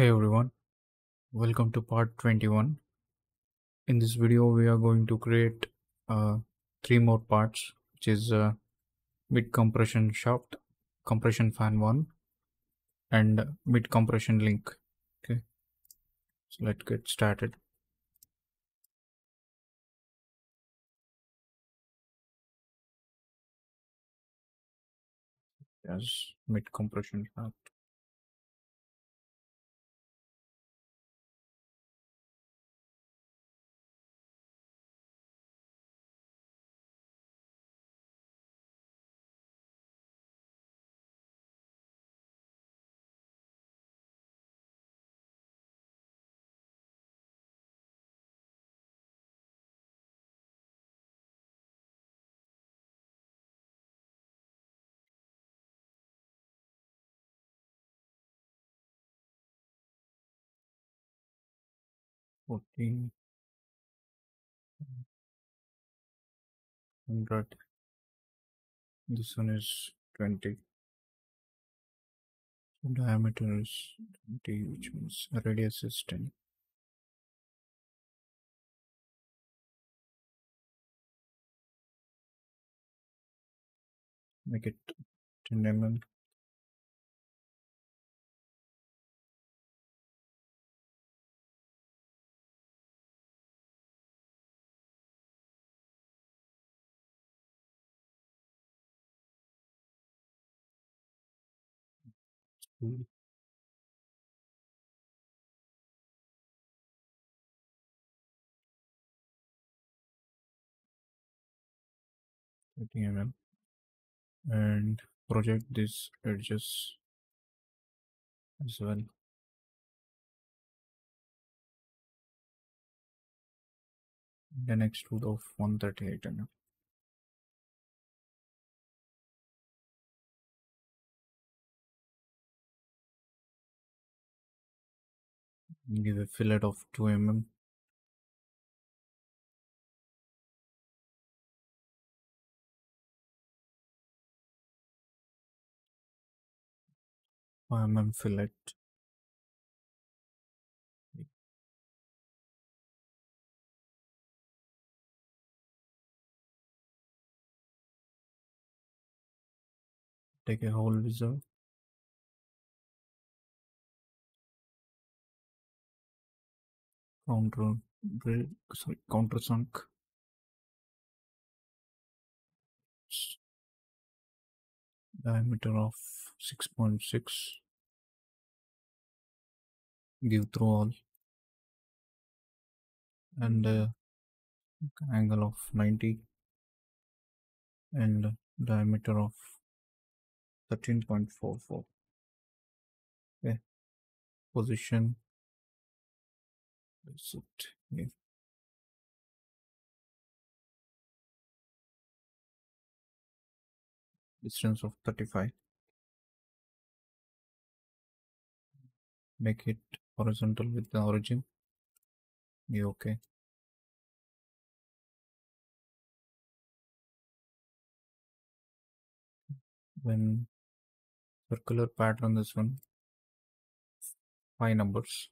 Hey everyone, welcome to part 21. In this video, we are going to create uh, three more parts, which is uh, mid compression shaft, compression fan 1, and mid compression link. Okay, so let's get started. Yes, mid compression shaft. Fourteen hundred. This one is 20. diameter is 20, which means radius is 10. Make it 10 mm. Cool. Thirty mm and project this edges as well. Then extrude of 138 mm. Give a fillet of 2 mm. Mm fillet. Take a hole wizard. Counter sorry, countersunk. Diameter of 6.6. Give through all. And uh, angle of 90. And diameter of 13.44. Okay. Position. That's it. Yeah. Distance of 35. Make it horizontal with the origin. Yeah, okay. Then circular pattern this one. Five numbers.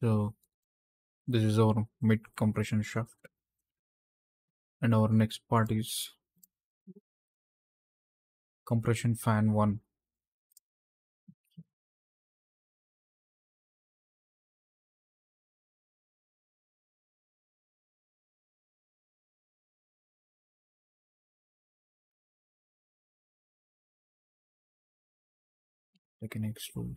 So this is our mid compression shaft. And our next part is compression fan one. Take an extrude.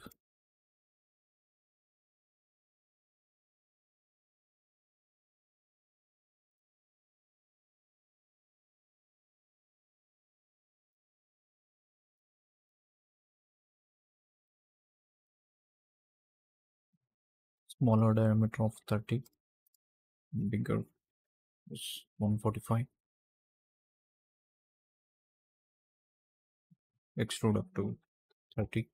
Smaller diameter of 30. Bigger is 145. Extrude up to 30.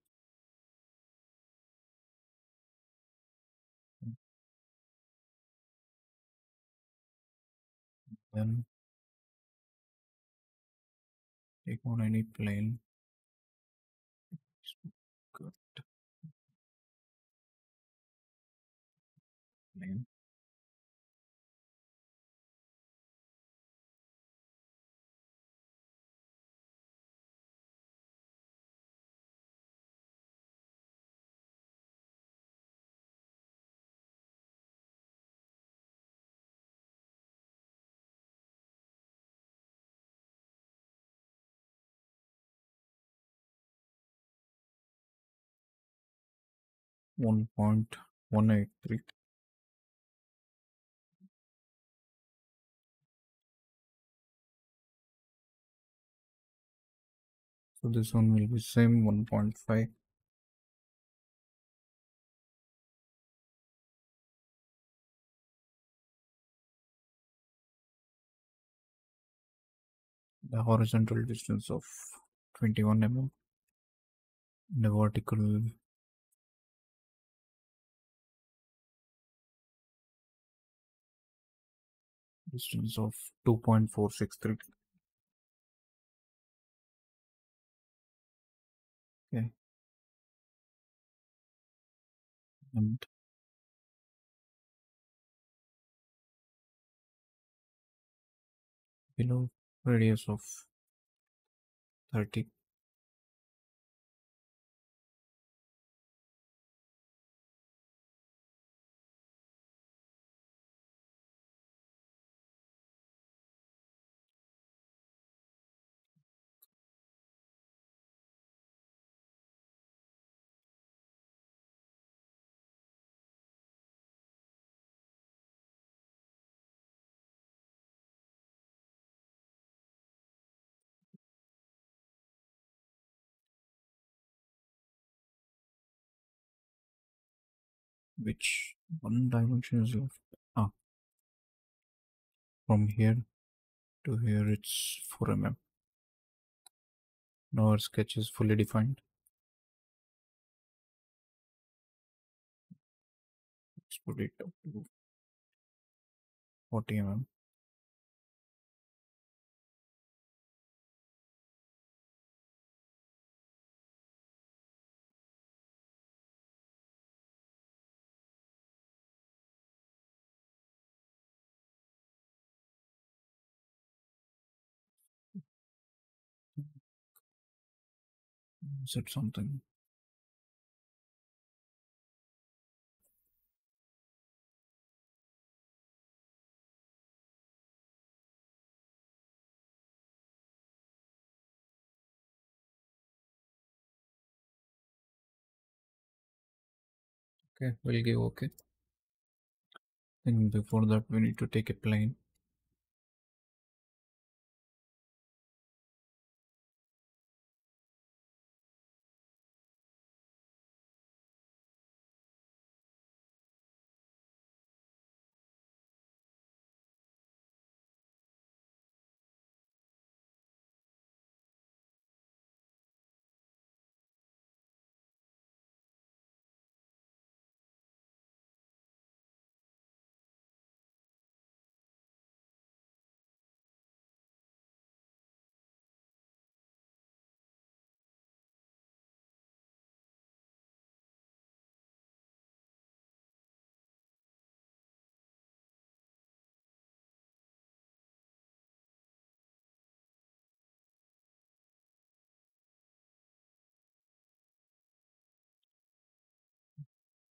Then Take on any plane. One point one eight three. So this one will be same one point five. The horizontal distance of twenty one mm. The vertical distance of 2.463 okay. And below radius of 30 which one dimension is left? Ah. From here to here it's 4 mm now our sketch is fully defined. Let's put it up to 40 mm it something. Okay we'll give okay. Then before that we need to take a plane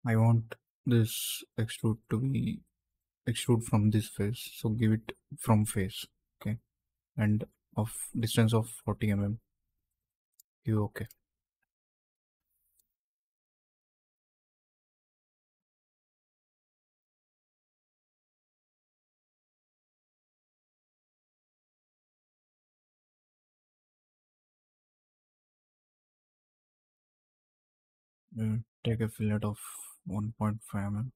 I want this extrude to be extrude from this face so give it from face okay? And of distance of 40 mm you okay? You take a fillet of 1.5 mm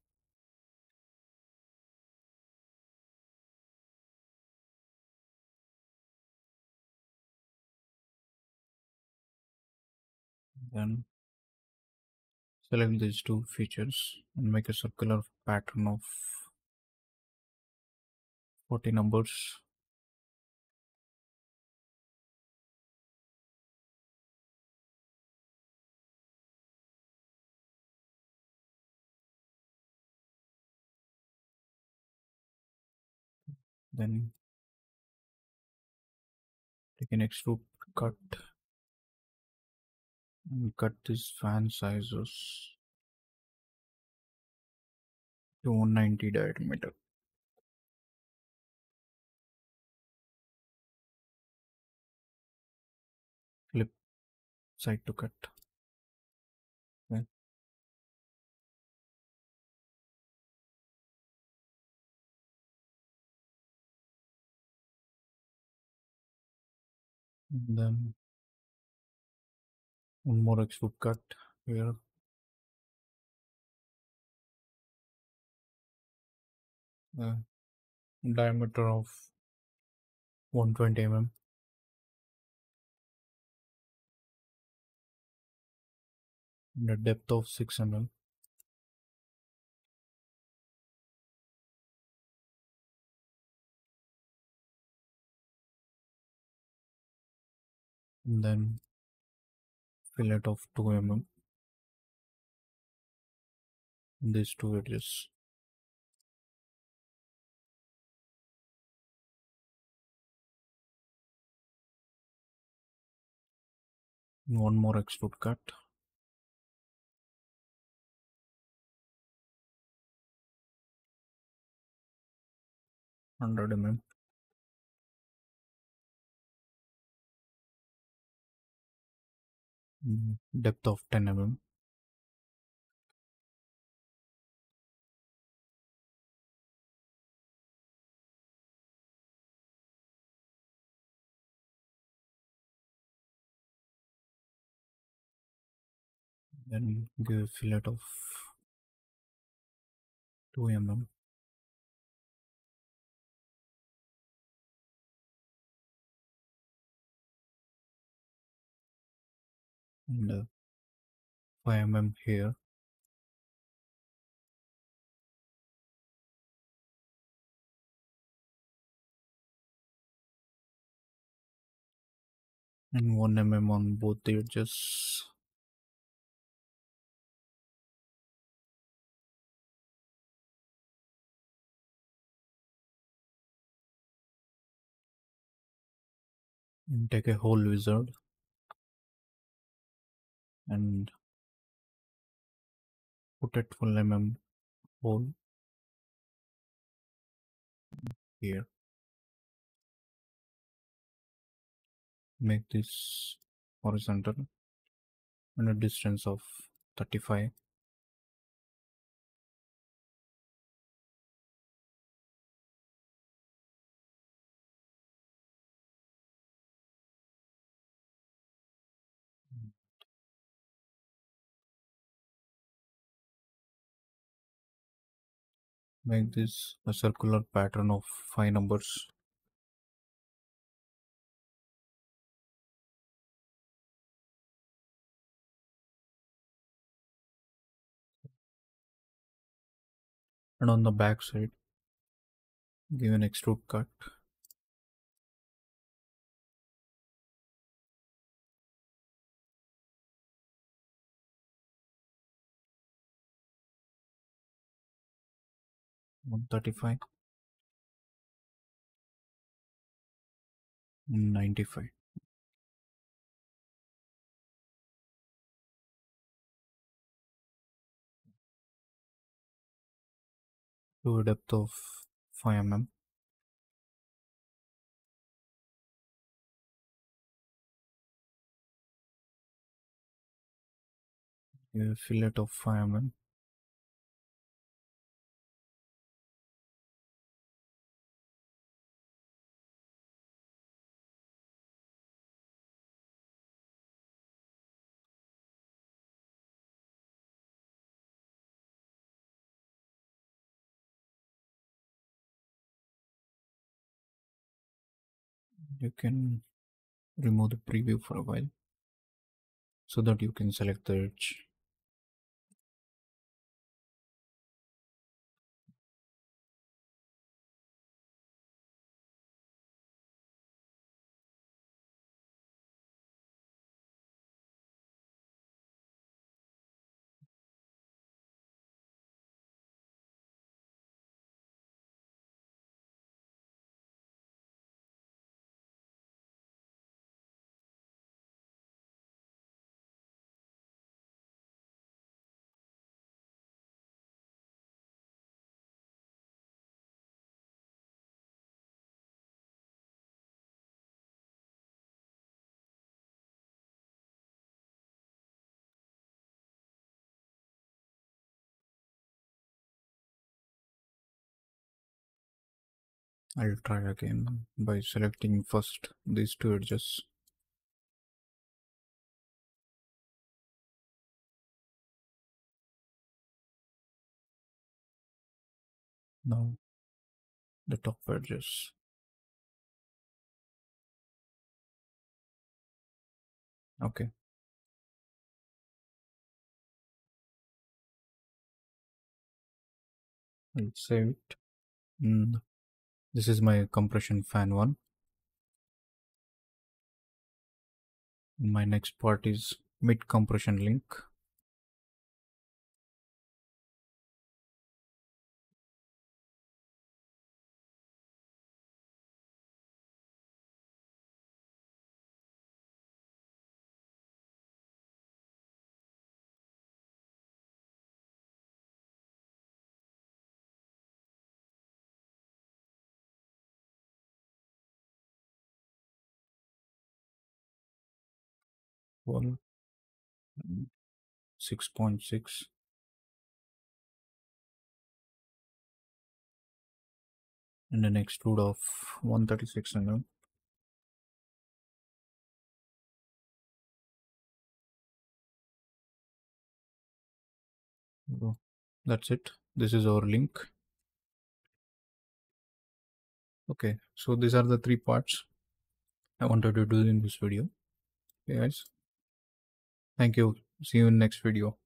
then select these two features and make a circular pattern of 40 numbers then take an extrude cut. And cut this fan sizes to 190 diameter. Flip side to cut And then one more extrude cut here the diameter of 120 mm and a depth of 6 mm and then fillet of 2 mm. These two edges. One more extrude cut. Hundred mm depth of 10 mm. Then give fillet of 2 mm and uh, 5 mm here. And 1 mm on both the edges and take a hole wizard and put it full mm hole here. Make this horizontal and a distance of 35 make this a circular pattern of five numbers. And on the back side give an extrude cut One thirty five ninety five to a depth of 5 mm. A fillet of 5 mm you can remove the preview for a while so that you can select the edge I'll try again by selecting first these two edges. Now the top edges. Okay. I'll save it. Mm. This is my compression fan one. My next part is mid compression link. One, 6.6 and an extrude of 136 mm. So that's it. This is our link. Okay, so these are the three parts I wanted to do in this video. Okay, guys. Thank you. See you in next video.